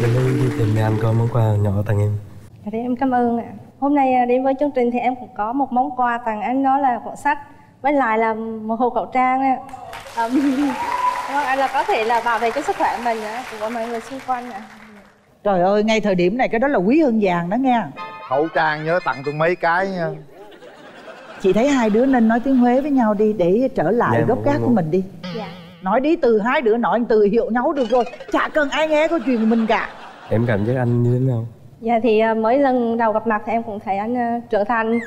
Đến đây đi tìm anh có món quà nhỏ tặng em Dạ thì em cảm ơn ạ. Hôm nay à, đến với chương trình thì em cũng có một món quà tặng anh đó là cuốn sách với lại là một hộp khẩu trang ạ. Um, vâng, anh là có thể là bảo vệ cái sức khỏe mình ạ, của mọi người xung quanh ạ. trời ơi ngay thời điểm này cái đó là quý hơn vàng đó nghe khẩu trang nhớ tặng tôi mấy cái nha chị thấy hai đứa nên nói tiếng huế với nhau đi để trở lại Dạ, gốc vâng, gác của vâng. mình đi Dạ. Nói đi từ hai đứa nói từ hiệu nhau được rồi chả cần ai nghe câu chuyện của mình cả Em cảm giác anh như thế nào? Dạ thì à, mới lần đầu gặp mặt thì em cũng thấy anh à, trưởng thành.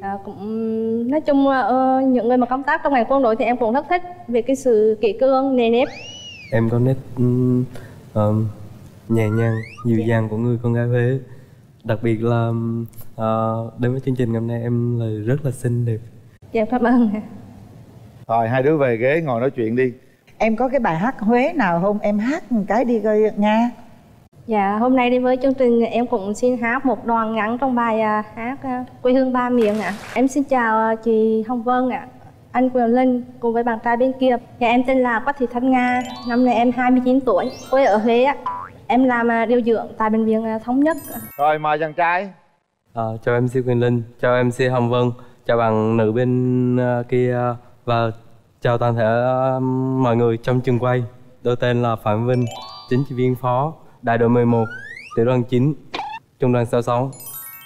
À, cũng nói chung là ờ, những người mà công tác trong ngành quân đội thì em cũng rất thích về cái sự kỷ cương nề nếp. Em có nét um, um, nhẹ nhàng, dịu dàng của người con gái Huế Đặc biệt là uh, đến với chương trình ngày hôm nay em là rất là xinh đẹp Dạ cảm ơn. Rồi hai đứa về ghế ngồi nói chuyện đi em có cái bài hát huế nào không em hát một cái đi coi nga Dạ, hôm nay đến với chương trình em cũng xin hát một đoạn ngắn trong bài à, hát à, quê hương ba miền ạ. Em xin chào à, chị Hồng Vân ạ, anh Quyền Linh cùng với bạn trai bên kia. Dạ, em tên là Quách Thị Thanh Nga, năm nay em 29 tuổi, quê ở Huế ạ. Em làm à, điều dưỡng tại bệnh viện à, Thống Nhất. rồi mời chàng trai Ờ, Chào MC Quyền Linh, chào MC Hồng Vân Chào bạn nữ bên kia Và chào toàn thể ờ, mọi người trong trường quay. Tôi tên là Phạm Vinh, chính trị viên phó Đại đội 11, tiểu đoàn 9 Trung đoàn 66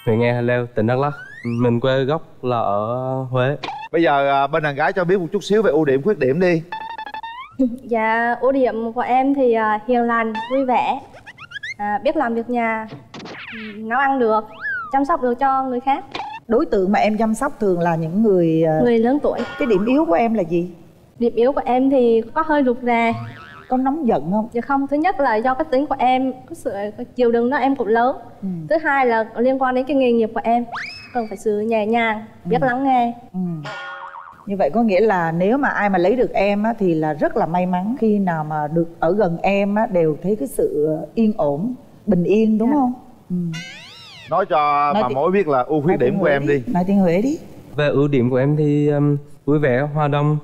huyện Ea Hà Leo, tỉnh Đắk Lắk. Mình quê gốc là ở Huế. Bây giờ à, bên đàn gái cho biết một chút xíu về ưu điểm khuyết điểm đi. Dạ, ưu điểm của em thì à, hiền lành, vui vẻ, à, biết làm việc nhà, nấu ăn được, chăm sóc được cho người khác, đối tượng mà em chăm sóc thường là những người ờ, người lớn tuổi. cái điểm yếu của em là gì Điểm yếu của em thì có hơi rụt rè, có nóng giận không Dạ không, thứ nhất là do cái tính của em, có sự cái chiều đường đó em cũng lớn. Ừ. Thứ hai là liên quan đến cái nghề nghiệp của em, cần phải sự nhẹ nhàng, biết lắng nghe. Ừ. Như vậy có nghĩa là nếu mà ai mà lấy được em á, thì là rất là may mắn khi nào mà được ở gần em á, đều thấy cái sự yên ổn, bình yên đúng Dạ. không? Ừ. nói cho Nói bà ti- mối biết là ưu khuyết Nói điểm của Huế em đi Nói tiếng Huế đi. Về ưu điểm của em thì um, vui vẻ, hòa đồng.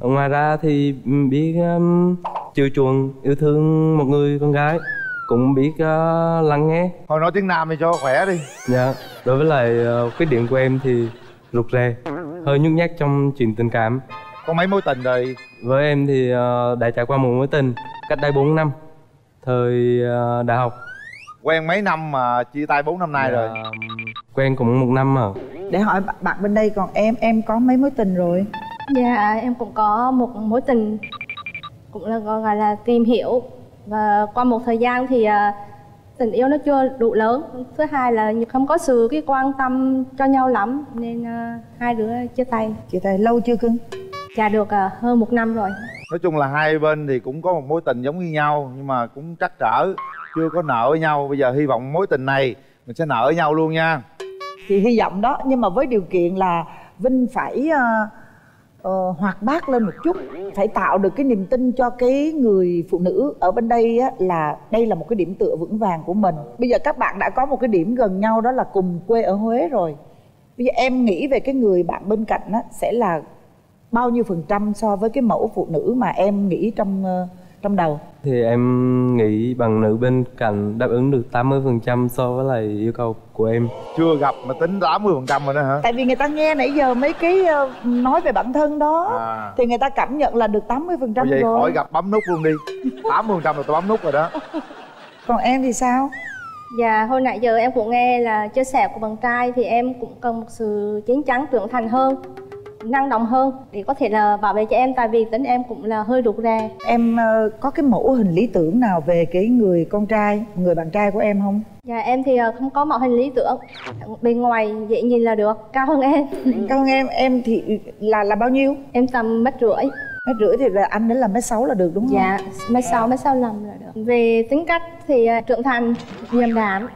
Ngoài ra thì biết um, chiều chuộng, yêu thương một người con gái. Cũng biết ờ, lắng nghe. Thôi nói tiếng nam đi cho khỏe đi. Dạ, đối với lại ờ, khuyết điểm của em thì rụt rè, hơi nhút nhát trong chuyện tình cảm. có mấy mối tình rồi Với em thì ờ, đã trải qua một mối tình cách đây 4 năm, thời ờ, đại học. Quen mấy năm mà chia tay 4 năm nay Dạ, rồi Quen cũng một năm mà. Để hỏi bạn- bên đây còn em, em có mấy mối tình rồi? Dạ, em cũng có một mối tình cũng là gọi gọi là tìm hiểu và qua một thời gian thì à, tình yêu nó chưa đủ lớn. Thứ hai là không có sự cái quan tâm cho nhau lắm nên à, hai đứa chia tay. Chia tay lâu chưa cưng? Dạ được à, hơn một năm rồi. nói chung là hai bên thì cũng có một mối tình giống như nhau nhưng mà cũng trắc trở chưa có nợ với nhau bây giờ hy vọng mối tình này mình sẽ nợ với nhau luôn nha. Thì hy vọng đó, nhưng mà với điều kiện là Vinh phải uh, uh, hoạt bát lên một chút Phải tạo được cái niềm tin cho cái người phụ nữ ở bên đây á, là đây là một cái điểm tựa vững vàng của mình. Bây giờ các bạn đã có một cái điểm gần nhau đó là cùng quê ở Huế rồi. Bây giờ em nghĩ về cái người bạn bên cạnh á, sẽ là bao nhiêu phần trăm so với cái mẫu phụ nữ mà em nghĩ trong uh, trong đầu? Thì em nghĩ bằng nữ bên cạnh đáp ứng được 80% so với lại yêu cầu của em. chưa gặp mà tính 80% phần trăm rồi đó hả? Tại vì người ta nghe nãy giờ mấy cái ờ, nói về bản thân đó à. thì người ta cảm nhận là được 80% phần trăm vậy rồi. khỏi gặp bấm nút luôn đi. 80% phần trăm là tôi bấm nút rồi đó. Còn em thì sao? Dạ, hồi nãy giờ em cũng nghe là chia sẻ của bạn trai thì em cũng cần một sự chín chắn trưởng thành hơn, năng động hơn để có thể là bảo vệ cho em tại vì tính em cũng là hơi rụt rè. em ờ, có cái mẫu hình lý tưởng nào về cái người con trai người bạn trai của em không Dạ em thì ờ, không có mẫu hình lý tưởng, bên ngoài dễ nhìn là được, cao hơn em. cao hơn em em thì là là bao nhiêu em tầm mét rưỡi. mét rưỡi thì là anh đến là mét sáu là được đúng không Dạ, mét sáu, mét sáu lăm là được. Về tính cách thì ờ, trưởng thành, điềm đạm.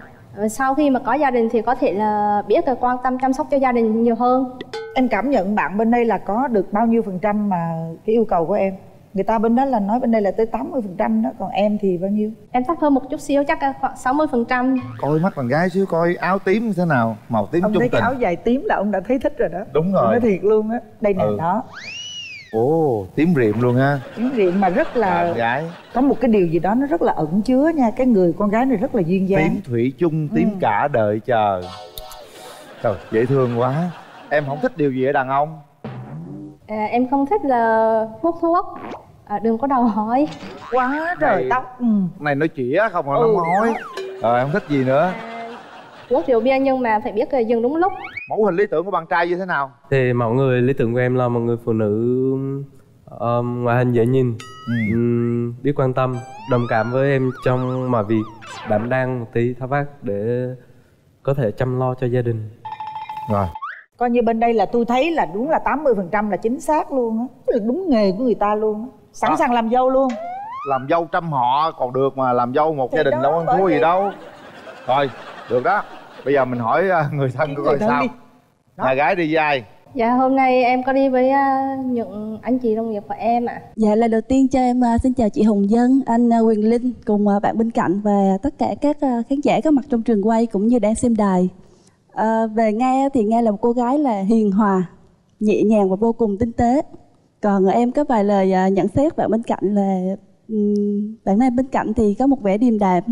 Sau khi mà có gia đình thì có thể là biết là quan tâm chăm sóc cho gia đình nhiều hơn. em cảm nhận bạn bên đây là có được bao nhiêu phần trăm mà cái yêu cầu của em? Người ta bên đó là nói bên đây là tới 80 phần trăm đó còn em thì bao nhiêu? Em thấp hơn một chút xíu chắc là khoảng 60 phần trăm. coi mắt đàn gái xíu coi áo tím như thế nào màu tím ông trung thấy tình. cái áo dài tím là ông đã thấy thích rồi đó. Đúng rồi. Nói thiệt luôn á. Đây nè Ừ. đó ồ tím riệm luôn ha. Tiếng riêng mà rất là bạn gái. có một cái điều gì đó nó rất là ẩn chứa nha. Cái người con gái này rất là duyên dáng. Tím thủy chung tím Ừ. cả đợi chờ. Trời dễ thương quá. Em không thích điều gì ở đàn ông? À, em không thích là hút thuốc. À, đừng có đòi hỏi. Quá trời Này- tóc. Ừ. này nói chĩa không phải Ừ. nó nói rồi không thích gì nữa. À, uống rượu bia nhưng mà phải biết dừng đúng lúc mẫu hình lý tưởng của bạn trai như thế nào? Thì mẫu người lý tưởng của em là một người phụ nữ um, ngoại hình dễ nhìn Ừ. um, biết quan tâm đồng cảm với em trong mọi việc. Đảm đang một tí tháo vát để có thể chăm lo cho gia đình. Rồi. Coi như bên đây là tôi thấy là đúng là 80% là chính xác luôn á. Tức là đúng nghề của người ta luôn á. Sẵn À. sàng làm dâu luôn. Làm dâu trăm họ còn được mà làm dâu một Thì gia đình đâu có thua gì đâu. Rồi được đó bây giờ mình hỏi à, người thân của coi sao? nhà gái đi với ai? Dạ hôm nay em có đi với à, những anh chị đồng nghiệp của em ạ. Dạ lời đầu tiên cho em à, xin chào chị Hồng Dân, anh à, Quyền Linh cùng à, bạn bên cạnh và tất cả các à, khán giả có mặt trong trường quay cũng như đang xem đài. À, về Nga thì Nga là một cô gái là hiền hòa, nhẹ nhàng và vô cùng tinh tế. Còn em có vài lời à, nhận xét bạn bên cạnh là bạn này bên cạnh thì có một vẻ điềm đạm,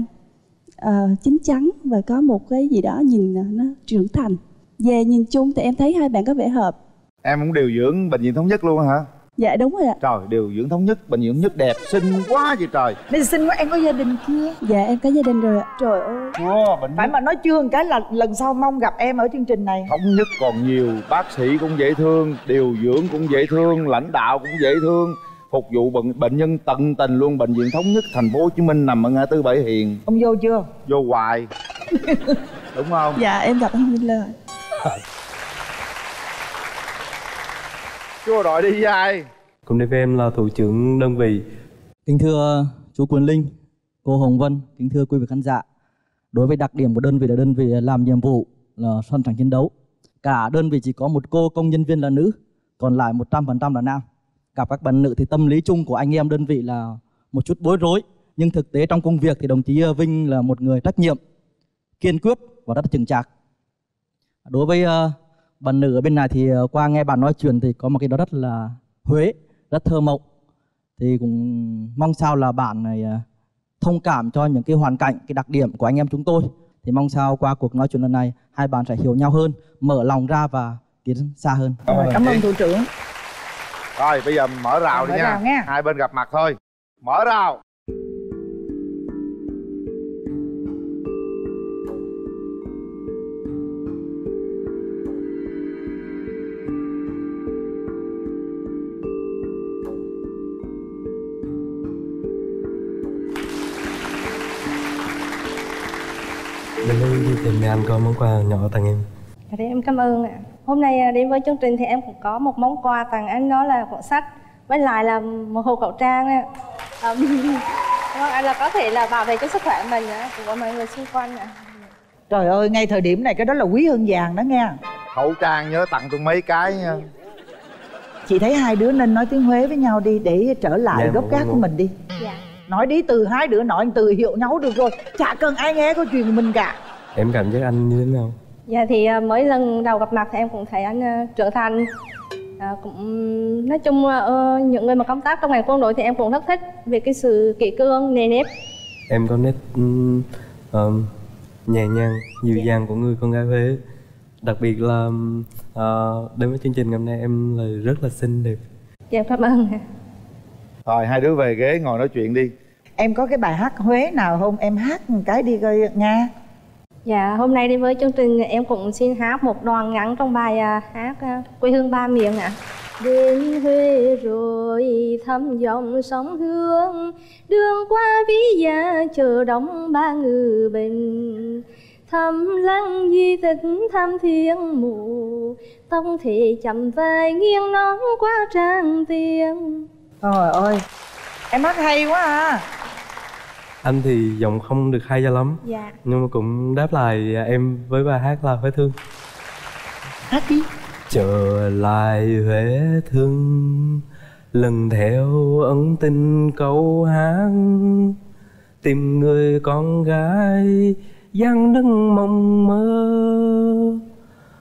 à, chín chắn và có một cái gì đó nhìn à, nó trưởng thành. Về nhìn chung thì em thấy hai bạn có vẻ hợp. em cũng điều dưỡng bệnh viện thống nhất luôn hả Dạ đúng rồi ạ. trời điều dưỡng thống nhất bệnh viện thống nhất đẹp xinh quá vậy trời nên xin quá em có gia đình chưa Dạ em có gia đình rồi ạ. trời ơi Wow, bệnh phải nhất mà nói chưa một cái là lần sau mong gặp em ở chương trình này thống nhất còn nhiều bác sĩ cũng dễ thương điều dưỡng cũng dễ thương lãnh đạo cũng dễ thương phục vụ bệnh bệnh nhân tận tình luôn bệnh viện thống nhất thành phố hồ chí minh nằm ở ngã tư bảy hiền ông vô chưa vô hoài đúng không Dạ em gặp anh Minh rồi. chú đội đi với ai cùng đi với em là thủ trưởng đơn vị Kính thưa chú Quyền Linh, cô Hồng Vân, kính thưa quý vị khán giả. Đối với đặc điểm của đơn vị là đơn vị làm nhiệm vụ là sẵn sàng chiến đấu. Cả đơn vị chỉ có một cô công nhân viên là nữ, còn lại 100% là nam. Gặp các bạn nữ thì tâm lý chung của anh em đơn vị là một chút bối rối. Nhưng thực tế trong công việc thì đồng chí ờ, Vinh là một người trách nhiệm, kiên quyết và rất chừng chạc. Đối với ờ, bạn nữ ở bên này thì ờ, qua nghe bạn nói chuyện thì có một cái đó rất là Huế, rất thơ mộng thì cũng mong sao là bạn này thông cảm cho những cái hoàn cảnh cái đặc điểm của anh em chúng tôi thì mong sao qua cuộc nói chuyện lần này hai bạn sẽ hiểu nhau hơn mở lòng ra và tiến xa hơn cảm ơn thủ trưởng rồi bây giờ mở rào Mở đi nha. nha. hai bên gặp mặt thôi mở rào mình đi đi tìm mẹ anh có món quà nhỏ tặng em Dạ thì em cảm ơn ạ. Hôm nay à, đến với chương trình thì em cũng có một món quà tặng anh đó là cuốn sách với lại là một hộp khẩu trang ạ. À, vâng, anh là có thể là bảo vệ cho sức khỏe mình ạ, của mọi người xung quanh ạ. trời ơi ngay thời điểm này cái đó là quý hơn vàng đó nghe. Khẩu trang nhớ tặng tôi mấy cái nha. Chị thấy hai đứa nên nói tiếng huế với nhau đi để trở lại Dạ, gốc gác của mình đi. Dạ. nói đi từ hai đứa nói từ hiệu nhau được rồi. Chả cần ai nghe câu chuyện của mình cả. Em cảm giác anh như thế nào Dạ thì à, mới lần đầu gặp mặt thì em cũng thấy anh à, trưởng thành. À, cũng nói chung là, ờ, những người mà công tác trong ngành quân đội thì em cũng rất thích về cái sự kỷ cương nề nếp. em có nét um, um, nhẹ nhàng dịu dàng của người con gái Huế đặc biệt là uh, đến với chương trình ngày hôm nay em là rất là xinh đẹp Dạ cảm ơn ạ. rồi hai đứa về ghế ngồi nói chuyện đi em có cái bài hát huế nào không em hát một cái đi coi nga Dạ, hôm nay đến với chương trình em cũng xin hát một đoạn ngắn trong bài à, hát à, quê hương ba miền ạ. Đến Huế rồi thăm dòng sông Hương, đường qua Ví Gia chờ đóng ba người bình. Thăm lăng di tích thăm thiên mụ, tông thể chậm vai nghiêng nón qua trang tiền. trời ơi em hát hay quá à anh thì giọng không được hay cho lắm. Dạ. nhưng mà cũng đáp lại em với bài hát là Huế thương. Hát đi. Trở lại Huế thương lần theo ân tình câu hát tìm người con gái gian nâng mộng mơ.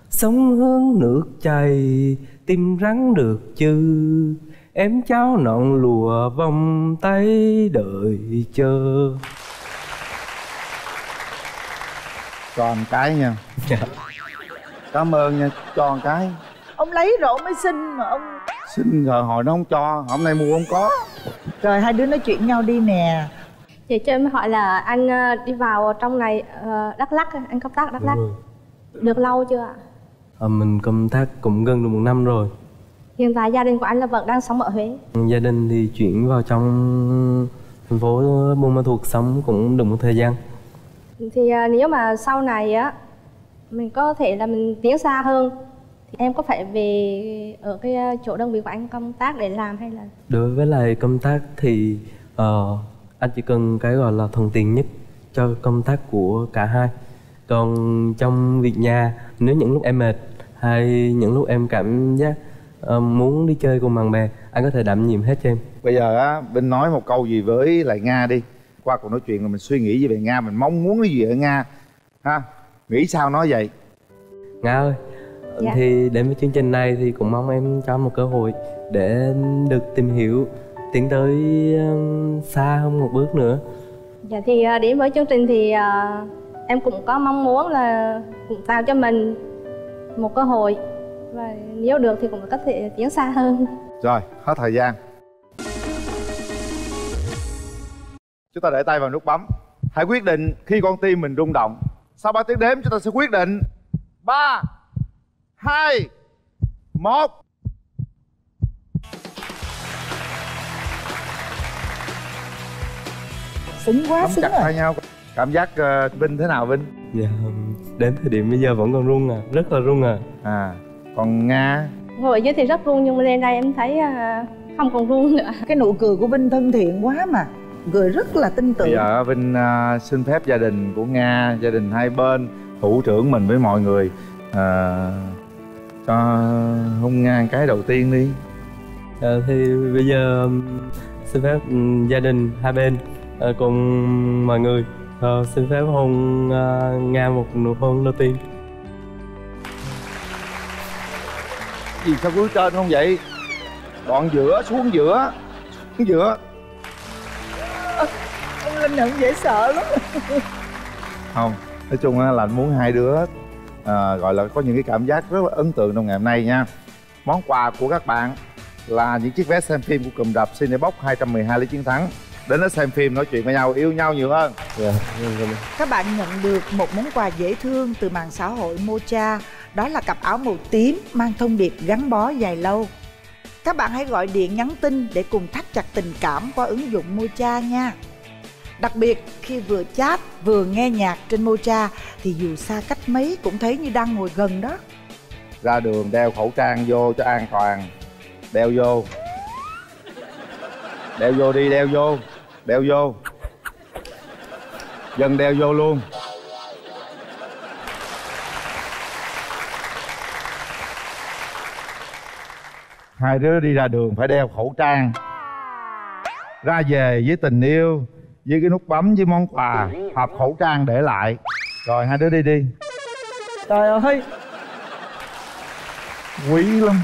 Sông hướng nước chảy tìm rắn được chư em trao nọn lụa vòng tay đợi chờ. Cho một cái nha. Dạ. cảm ơn nha cho một cái. Ông lấy rồi ông mới xin mà ông xin rồi hồi nó không cho hôm nay mua không có. Rồi hai đứa nói chuyện nhau đi nè. Chị cho em hỏi là anh ờ, đi vào trong này ờ, đắk lắc anh công tác đắk lắc được lâu chưa ạ? À, mình công tác cũng gần được một năm rồi hiện tại gia đình của anh là vẫn đang sống ở huế. Gia đình thì chuyển vào trong thành phố Buôn Ma Thuột sống cũng được một thời gian. Thì ờ, nếu mà sau này á mình có thể là mình tiến xa hơn thì em có phải về ở cái ờ, chỗ đơn vị của anh công tác để làm hay là? Đối với lại công tác thì ờ, anh chỉ cần cái gọi là thuận tiện nhất cho công tác của cả hai. Còn trong việc nhà nếu những lúc em mệt hay những lúc em cảm giác ờ, muốn đi chơi cùng bạn bè anh có thể đảm nhiệm hết cho em. Bây giờ á Vinh nói một câu gì với lại Nga đi. Qua cuộc nói chuyện rồi mình suy nghĩ gì về Nga mình mong muốn cái gì ở Nga. Ha nghĩ sao nói vậy? Nga ơi Dạ. thì đến với chương trình này thì cũng mong em cho một cơ hội để được tìm hiểu tiến tới xa hơn một bước nữa. Dạ thì ờ, đến với chương trình thì ờ, em cũng có mong muốn là cũng tạo cho mình một cơ hội và nếu được thì cũng có thể tiến xa hơn. Rồi hết thời gian. Chúng ta để tay vào nút bấm. Hãy quyết định khi con tim mình rung động. Sau ba tiếng đếm chúng ta sẽ quyết định. Ba hai một. Xứng quá nắm xứng chặt rồi. tay nhau. Cảm giác uh, vinh thế nào vinh? Dạ đến thời điểm bây giờ vẫn còn run à rất là run à. À còn nga? Ngồi ở dưới thì rất run nhưng mà lên đây em thấy ờ, không còn run nữa. Cái nụ cười của vinh thân thiện quá mà. Cười rất là tin tưởng. Bây giờ vinh uh, xin phép gia đình của nga gia đình hai bên thủ trưởng mình với mọi người uh, cho hôn nga cái đầu tiên đi. Ờ, thì bây giờ xin phép gia đình hai bên ờ, cùng mọi người ờ, xin phép hôn nga một nụ hôn đầu tiên gì sao cứ trên không vậy? Đoạn giữa xuống giữa. Xuống giữa. Ông linh này dễ sợ lắm. Không nói chung á là anh muốn hai đứa à, gọi là có những cái cảm giác rất là ấn tượng trong ngày hôm nay nha. Món quà của các bạn là những chiếc vé xem phim của cụm rạp Cinebox 212 lý chiến thắng. Đến đó xem phim nói chuyện với nhau yêu nhau nhiều hơn. Dạ các bạn nhận được một món quà dễ thương từ mạng xã hội Mocha đó là cặp áo màu tím mang thông điệp gắn bó dài lâu. Các bạn hãy gọi điện nhắn tin để cùng thắt chặt tình cảm qua ứng dụng Mocha nha. Đặc biệt, khi vừa chat, vừa nghe nhạc trên Mocha thì dù xa cách mấy cũng thấy như đang ngồi gần đó. Ra đường đeo khẩu trang vô cho an toàn. Đeo vô. Đeo vô đi, đeo vô. Đeo vô. Dân đeo vô luôn. Hai đứa đi ra đường phải đeo khẩu trang. Ra về với tình yêu với cái nút bấm với món quà hộp khẩu trang để lại. Rồi hai đứa đi đi. Trời ơi. Quý lắm